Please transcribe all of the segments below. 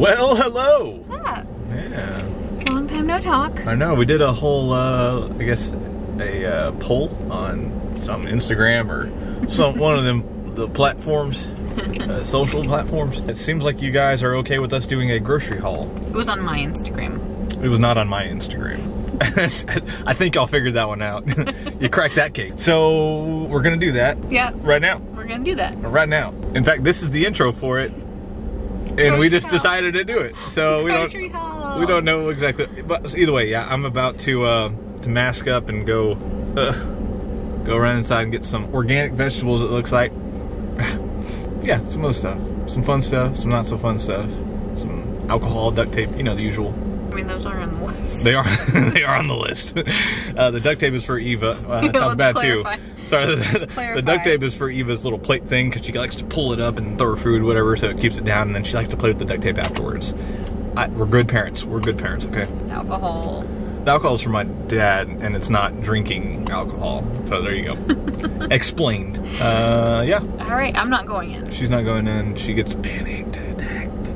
Well, hello. Yeah. Long time no talk. I know. We did a whole, uh, I guess, a uh, poll on some Instagram or some one of them the platforms, uh, social platforms. It seems like you guys are okay with us doing a grocery haul. It was on my Instagram. It was not on my Instagram. I think y'all figured that one out. you cracked that cake. So we're gonna do that Yeah, right now. we're gonna do that. Right now. In fact, this is the intro for it, and we just decided to do it. So we don't. We don't know exactly, but either way, yeah, I'm about to uh, to mask up and go uh, go around inside and get some organic vegetables. It looks like, yeah, some other stuff, some fun stuff, some not so fun stuff, some alcohol, duct tape, you know the usual. I mean, those are on the list. They are they are on the list. Uh, the duct tape is for Eva. Uh, that sounds bad clarify. too. Sorry, the, the duct tape is for Eva's little plate thing because she likes to pull it up and throw her food, whatever, so it keeps it down, and then she likes to play with the duct tape afterwards. I, we're good parents. We're good parents. Okay. Alcohol. The alcohol is for my dad, and it's not drinking alcohol. So there you go. Explained. Uh, yeah, All right, I'm not going in. she's not going in. She gets panicked, attacked,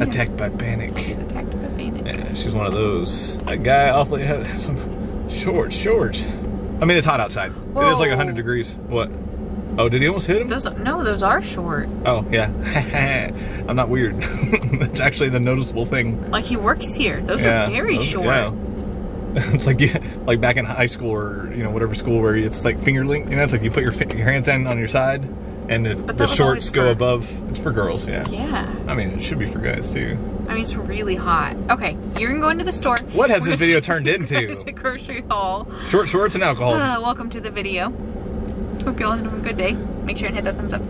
attacked by panic. Attacked by panic. Yeah, she's one of those. That guy awfully has some shorts, shorts. I mean, it's hot outside. It is like 100 degrees. What? Oh, did he almost hit him? Those no, those are short. Oh, yeah. I'm not weird. it's actually the noticeable thing. Like he works here. Those yeah. are very those- short. Yeah. It's like yeah, like back in high school or you know whatever school where it's like finger length. You know, it's like you put your your hands in on your side, and if the shorts go for- above, it's for girls. Yeah. Yeah. I mean, it should be for guys too. I mean, it's really hot. Okay, you're gonna go into the store. What has We're this video turned into? It's a grocery haul. Short shorts and alcohol. Uh, welcome to the video. Hope y'all having a good day. Make sure and hit that thumbs up.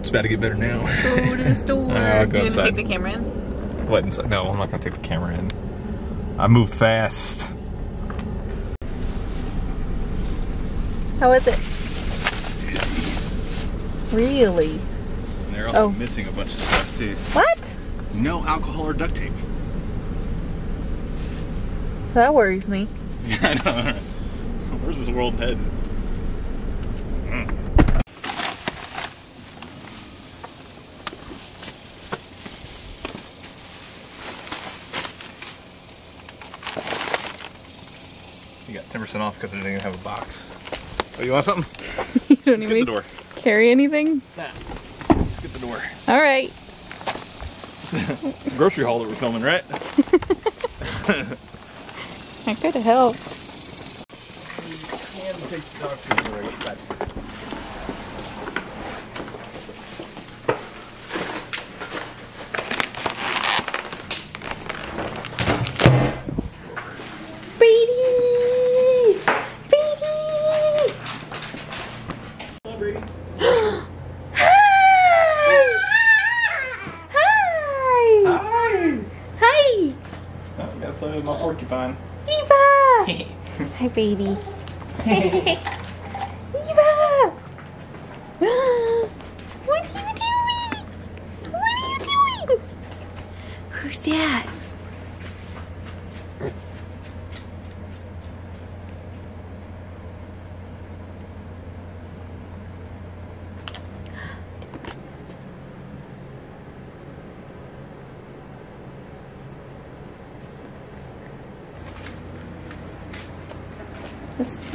it's about to get better now. Go to the store. I'll go you gonna take the camera in? What? inside? No, I'm not gonna take the camera in. I move fast. How is it? Really? And they're also Oh. missing a bunch of stuff too. What? No alcohol or duct tape. That worries me. Yeah, I know. Where's this world heading? You got 10% off because I didn't even have a box. Oh, you want something? you don't Let's get the door. Carry anything? Let's get the door. All right. It's a grocery haul that we're filming, right? I could help. can take the dog food when I get back. Brady! Brady! Hello, Brady. Hi! Hi! Hi. Hi! Oh, gotta play with my porcupine. Eva! Hi, baby. Eva! What are you doing? What are you doing? Who's that?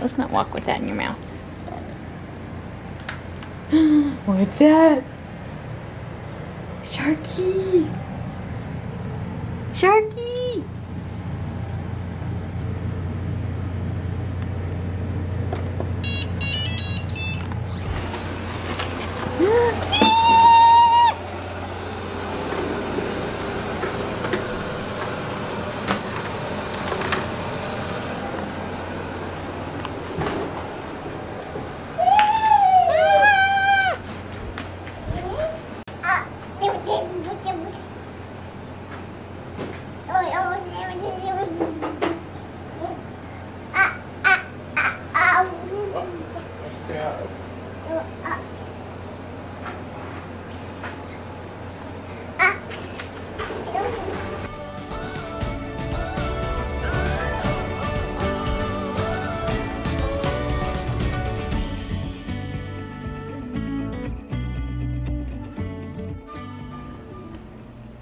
Let's, not walk with that in your mouth. What's that? Sharky! Sharky!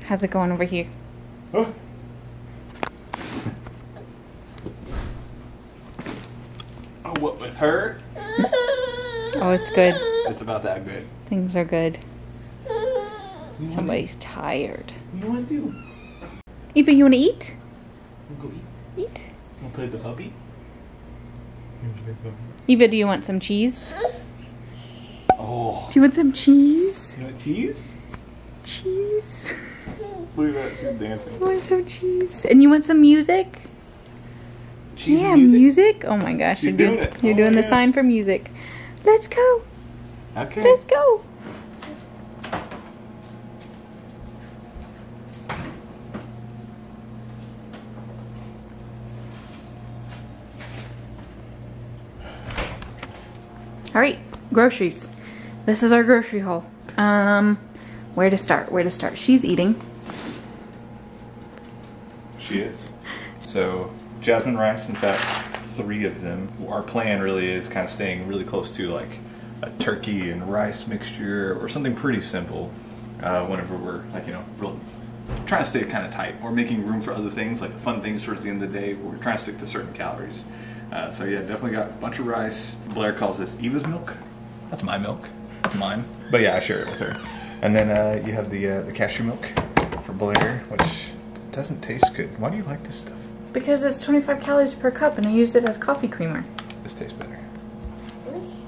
How's it going over here? Oh. oh, what with her? Oh, it's good. It's about that good. Things are good. What do you Somebody's tired. What do you want to do? Eva, you want to eat? We'll go eat. Eat. We'll play with the puppy. Eva, do you want some cheese? Oh. Do you want some cheese? You want cheese? Cheese. Look at that, she's dancing. You want some cheese? And you want some music? Cheese yeah, music? music. Oh my gosh, She's you're doing it. You're Oh doing the gosh. sign for music. Let's go. Okay. Let's go. All right, groceries. This is our grocery haul. Um, where to start? Where to start? She's eating. Is. So, jasmine rice, in fact, three of them. Our plan really is kind of staying really close to like a turkey and rice mixture or something pretty simple uh, whenever we're like, you know, real, trying to stay kind of tight. We're making room for other things, like fun things towards the end of the day. We're trying to stick to certain calories. Uh, so, yeah, definitely got a bunch of rice. Blair calls this Eva's milk. That's my milk. That's mine. But yeah, I share it with her. And then uh, you have the uh, the cashew milk for Blair, which doesn't taste good. Why do you like this stuff? Because it's 25 calories per cup and I used it as coffee creamer. This tastes better.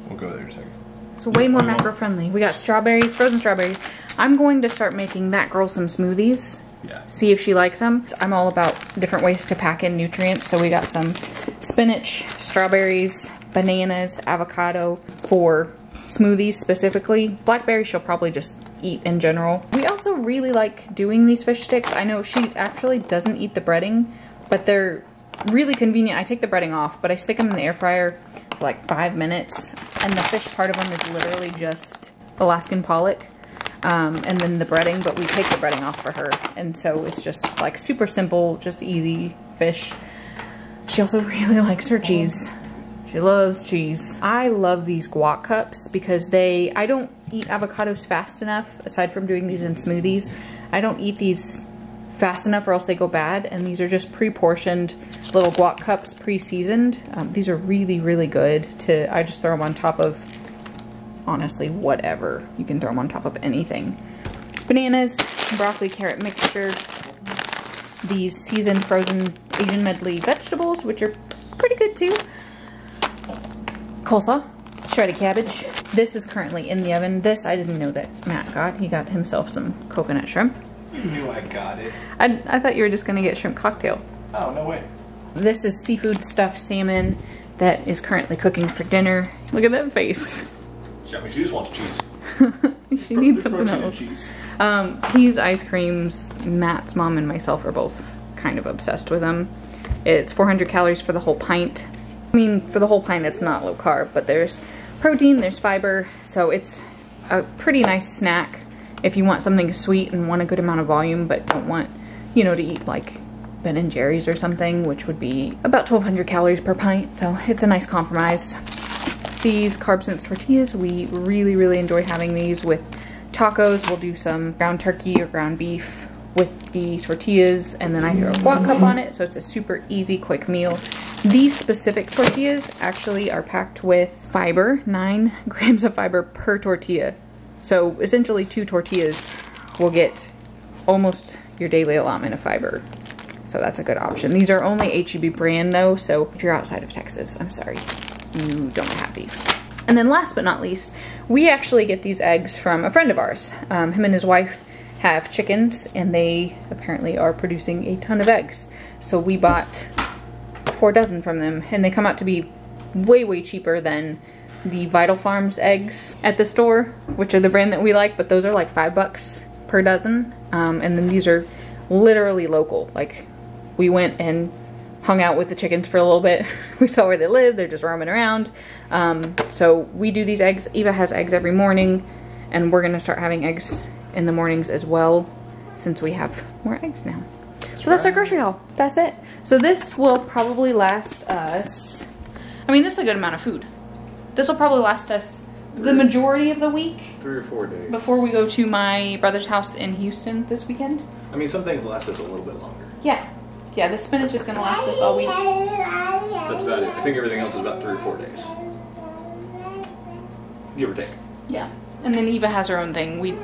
We'll go there in a second. It's way more macro friendly. We got strawberries, frozen strawberries. I'm going to start making that girl some smoothies. Yeah. See if she likes them. I'm all about different ways to pack in nutrients. So we got some spinach, strawberries, bananas, avocado for smoothies specifically. Blackberry she'll probably just eat in general. We also really like doing these fish sticks. I know she actually doesn't eat the breading, but they're really convenient. I take the breading off, but I stick them in the air fryer for like five minutes. And the fish part of them is literally just Alaskan pollock. Um, and then the breading, but we take the breading off for her. And so it's just like super simple, just easy fish. She also really likes her cheese. She loves cheese. I love these guac cups because they, I don't eat avocados fast enough, aside from doing these in smoothies. I don't eat these fast enough or else they go bad. And these are just pre-portioned little guac cups, pre-seasoned. Um, these are really, really good to, I just throw them on top of, honestly, whatever. You can throw them on top of anything. Bananas, broccoli, carrot mixture, these seasoned frozen Asian medley vegetables, which are pretty good too. Coleslaw, shredded cabbage. This is currently in the oven. This I didn't know that Matt got. He got himself some coconut shrimp. You knew I got it. I, I thought you were just gonna get shrimp cocktail. Oh, no way. This is seafood stuffed salmon that is currently cooking for dinner. Look at that face. I mean, she just wants cheese. she needs something else. cheese. Um, these ice creams, Matt's mom and myself are both kind of obsessed with them. It's 400 calories for the whole pint. I mean, for the whole pint, it's not low carb, but there's protein, there's fiber, so it's a pretty nice snack if you want something sweet and want a good amount of volume, but don't want, you know, to eat like Ben and Jerry's or something, which would be about 1200 calories per pint, so it's a nice compromise. These Carb Sense tortillas, we really, really enjoy having these with tacos. We'll do some ground turkey or ground beef with the tortillas, and then I throw a guac cup on it, so it's a super easy, quick meal. These specific tortillas actually are packed with fiber, nine grams of fiber per tortilla. So essentially two tortillas will get almost your daily allotment of fiber. So that's a good option. These are only HEB brand though, so if you're outside of Texas, I'm sorry, you don't have these. And then last but not least, we actually get these eggs from a friend of ours. Um, him and his wife have chickens and they apparently are producing a ton of eggs. So we bought four dozen from them and they come out to be way, way cheaper than the Vital Farms eggs at the store, which are the brand that we like, but those are like five bucks per dozen. Um, and then these are literally local. Like we went and hung out with the chickens for a little bit. we saw where they live. They're just roaming around. Um, so we do these eggs. Eva has eggs every morning and we're gonna start having eggs in the mornings as well since we have more eggs now. So that's our grocery haul. That's it. So this will probably last us, I mean, this is a good amount of food. This will probably last us the majority of the week Three or four days. before we go to my brother's house in Houston this weekend. I mean, some things last us a little bit longer. Yeah. Yeah, the spinach is gonna last us all week. That's about it. I think everything else is about three or four days. Give or take. Yeah. And then Eva has her own thing. We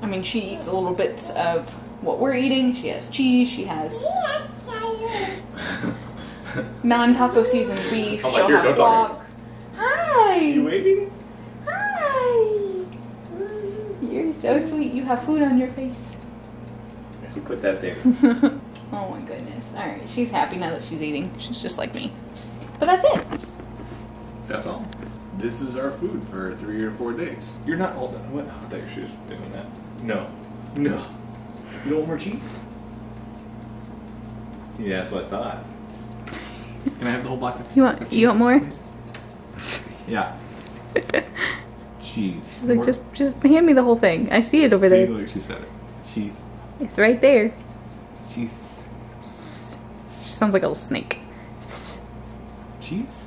I mean she eats a little bits of what we're eating. She has cheese, she has non taco seasoned beef, I'm like, she'll "Here, have don't talk guac. Hi! waiting? Hi! You're so sweet. You have food on your face. You put that there. oh my goodness. Alright, she's happy now that she's eating. She's just like me. But that's it. That's all. This is our food for three or four days. You're not all done. What? I thought you was doing that. No. No. You don't want more cheese? Yeah, that's what I thought. Can I have the whole block of You want- of you want more? please? Yeah. Cheese. She's like, just just hand me the whole thing. I see it over See, there. look, she said it. Cheese. It's right there. Cheese. She sounds like a little snake. Cheese?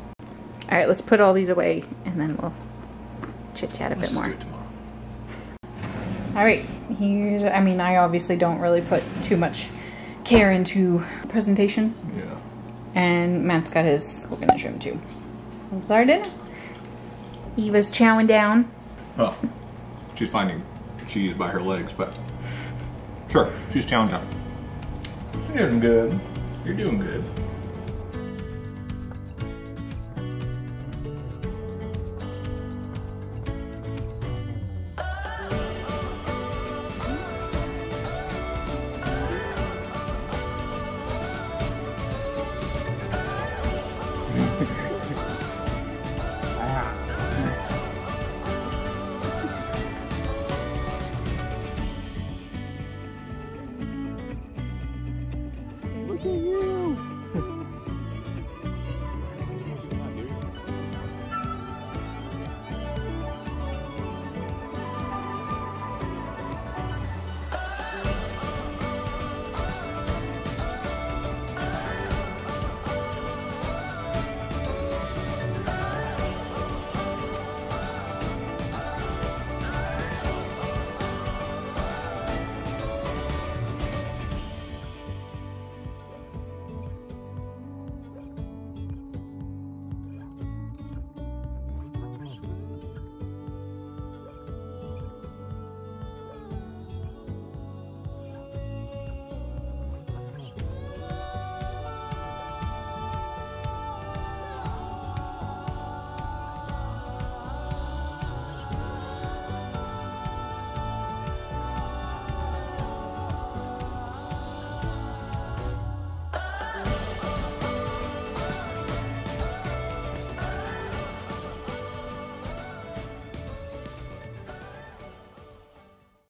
Alright, let's put all these away and then we'll chit chat a Let's bit just more. do it tomorrow. Alright, here's, I mean, I obviously don't really put too much care into presentation. Yeah. And Matt's got his coconut shrimp too. That's our dinner. Eva's chowing down. Oh, she's finding cheese by her legs, but sure, she's chowing down. You're doing good. You're doing good. Look at you.